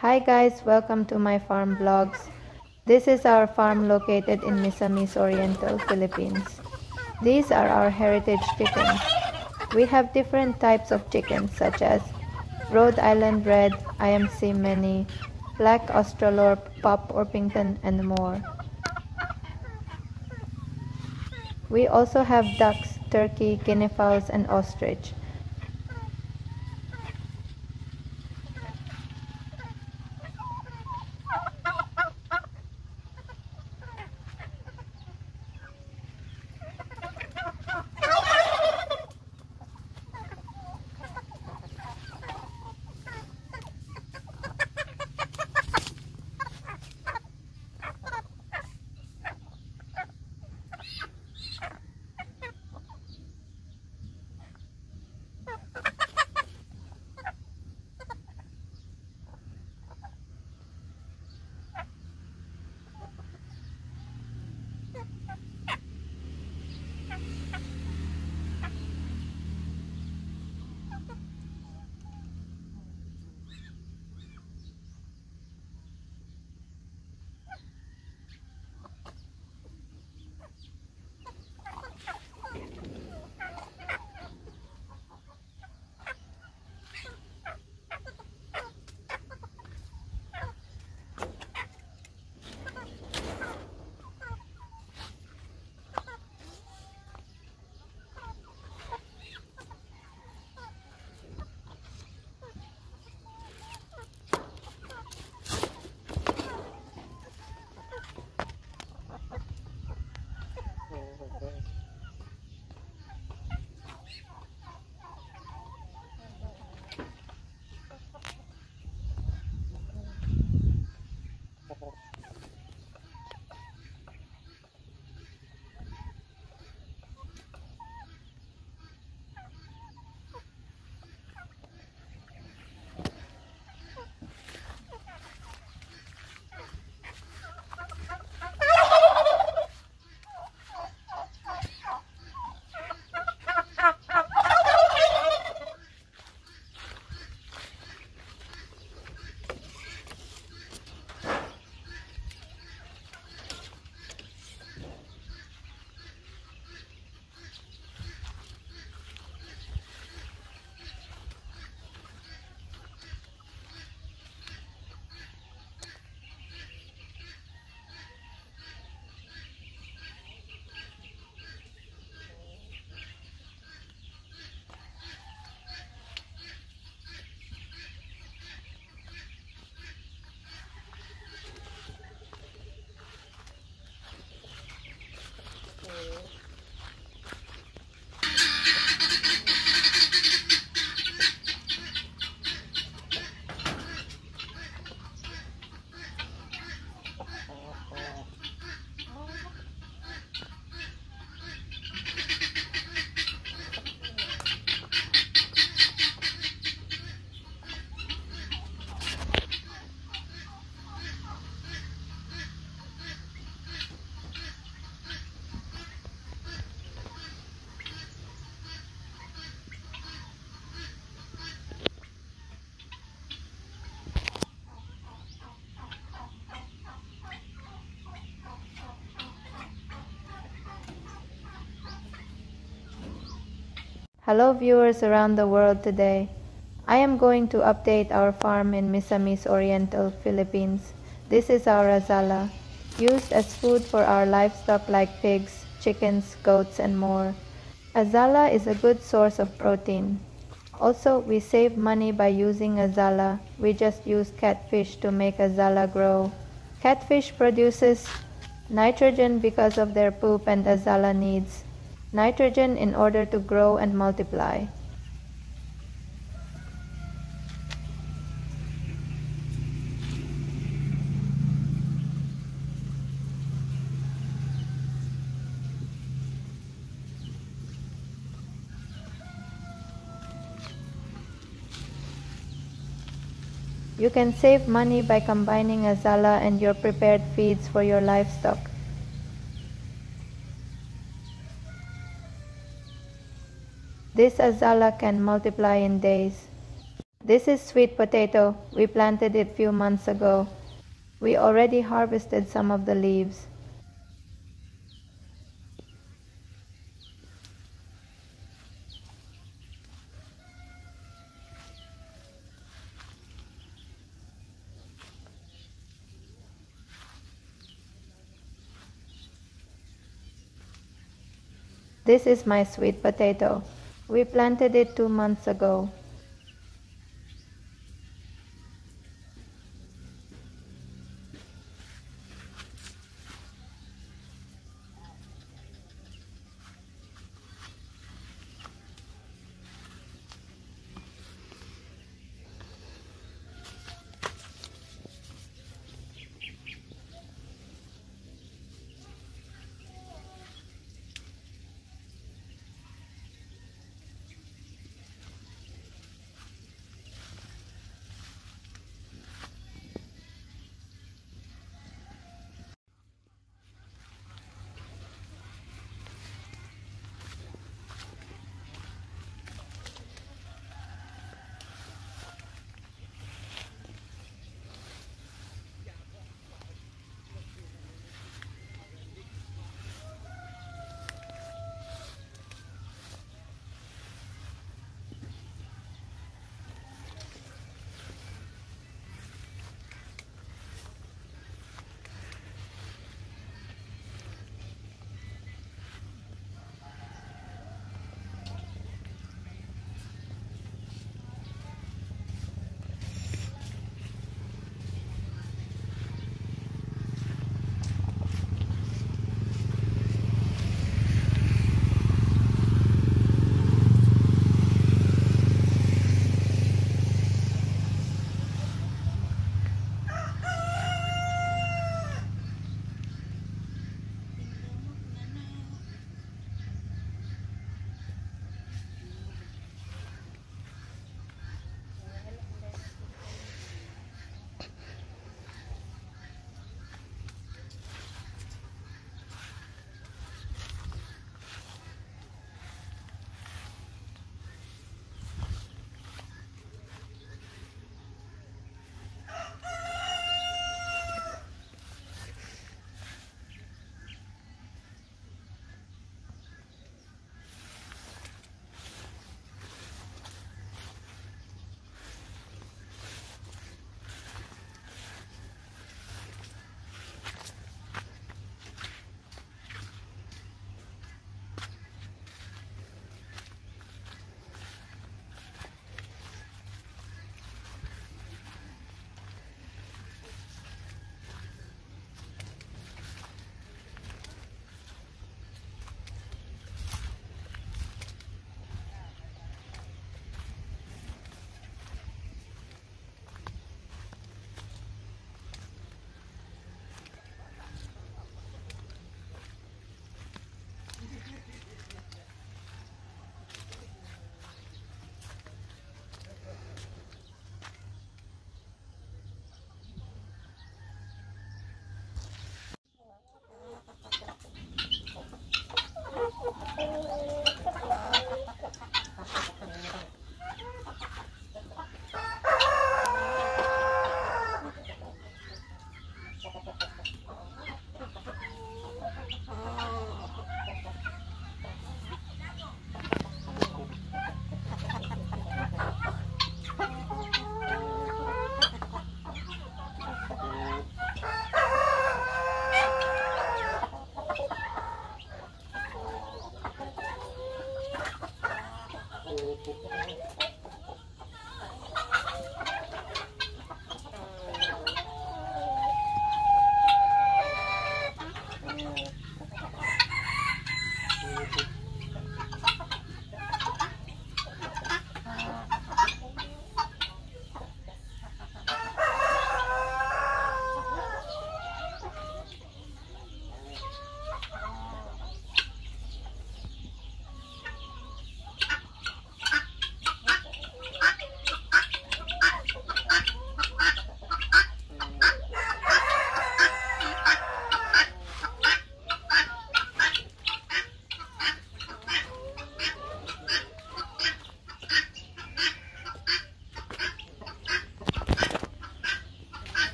Hi guys, welcome to my farm vlogs. This is our farm located in Misamis Oriental, Philippines. These are our heritage chickens. We have different types of chickens such as Rhode Island Red, IMC Many, Black Australorp, Pop Orpington, and more. We also have ducks, turkey, guinea fowls, and ostrich. Hello viewers around the world today. I am going to update our farm in Misamis Oriental, Philippines. This is our azolla, used as food for our livestock like pigs, chickens, goats, and more. Azolla is a good source of protein. Also, we save money by using azolla. We just use catfish to make azolla grow. Catfish produces nitrogen because of their poop and azolla needs nitrogen in order to grow and multiply. You can save money by combining azolla and your prepared feeds for your livestock. This azolla can multiply in days. This is sweet potato. We planted it few months ago. We already harvested some of the leaves. This is my sweet potato. We planted it two months ago.